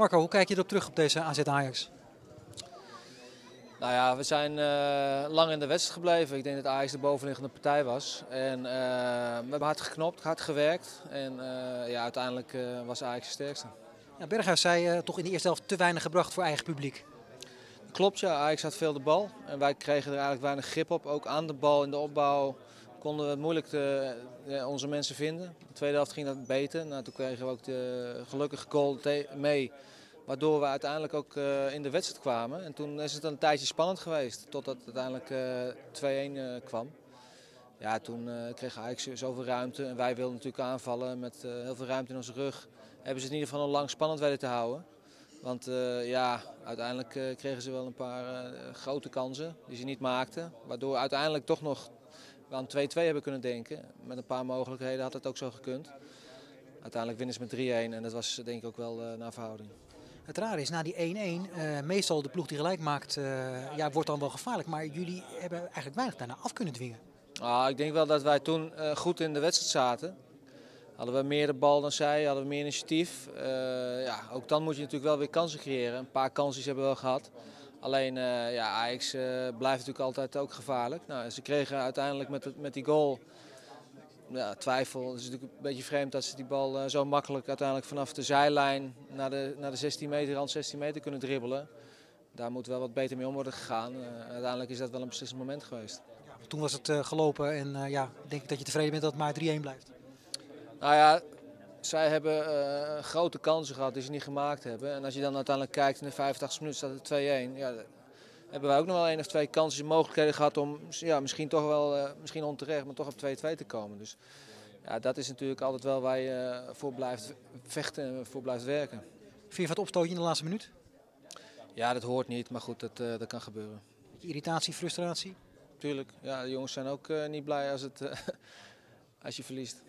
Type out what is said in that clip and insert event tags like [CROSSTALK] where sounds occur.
Marco, hoe kijk je erop terug op deze AZ Ajax? Nou ja, we zijn uh, lang in de wedstrijd gebleven. Ik denk dat Ajax de bovenliggende partij was. En uh, we hebben hard geknopt, hard gewerkt. En uh, ja, uiteindelijk was Ajax de sterkste. Ja, Berghuis zei toch in de eerste helft te weinig gebracht voor eigen publiek. Klopt ja, Ajax had veel de bal. En wij kregen er eigenlijk weinig grip op. Ook aan de bal in de opbouw konden we het moeilijk ja, onze mensen vinden. In de tweede helft ging dat beter. Nou, toen kregen we ook de gelukkige goal mee. Waardoor we uiteindelijk ook uh, in de wedstrijd kwamen. En toen is het een tijdje spannend geweest. Totdat uiteindelijk uh, 2-1 uh, kwam. Ja, toen kreeg Ajax zoveel ruimte. En wij wilden natuurlijk aanvallen met heel veel ruimte in onze rug. Hebben ze het in ieder geval nog lang spannend weten te houden. Want ja, uiteindelijk kregen ze wel een paar grote kansen die ze niet maakten. Waardoor uiteindelijk toch nog we aan 2-2 hebben kunnen denken. Met een paar mogelijkheden had het ook zo gekund. Uiteindelijk winnen ze met 3-1 en dat was denk ik ook wel naar verhouding. Het rare is, na die 1-1, uh, meestal de ploeg die gelijk maakt, uh, ja, wordt dan wel gevaarlijk. Maar jullie hebben eigenlijk weinig daarna af kunnen dwingen. Ah, ik denk wel dat wij toen goed in de wedstrijd zaten. Hadden we meer de bal dan zij, hadden we meer initiatief. ja, ook dan moet je natuurlijk wel weer kansen creëren. Een paar kansen hebben we wel gehad. Alleen ja, Ajax blijft natuurlijk altijd ook gevaarlijk. Nou, ze kregen uiteindelijk met, het, met die goal ja, twijfel. Het is natuurlijk een beetje vreemd dat ze die bal uh, zo makkelijk uiteindelijk vanaf de zijlijn naar de, naar de 16 meter, rand 16 meter kunnen dribbelen. Daar moet wel wat beter mee om worden gegaan. Uh, uiteindelijk is dat wel een beslissend moment geweest. Ja, toen was het uh, gelopen en ja, denk ik dat je tevreden bent dat het maar 3-1 blijft. Nou ja, zij hebben grote kansen gehad die ze niet gemaakt hebben. En als je dan uiteindelijk kijkt in de 85 minuten staat het 2-1. Ja, hebben wij ook nog wel één of twee kansen mogelijkheden gehad om ja, misschien toch wel, uh, misschien onterecht, maar toch op 2-2 te komen. Dus ja, dat is natuurlijk altijd wel waar je voor blijft vechten en voor blijft werken. Vind je wat opstootje in de laatste minuut? Ja, dat hoort niet, maar goed, dat, dat kan gebeuren. Irritatie, frustratie? Tuurlijk, ja, de jongens zijn ook niet blij als, het, [LAUGHS] als je verliest.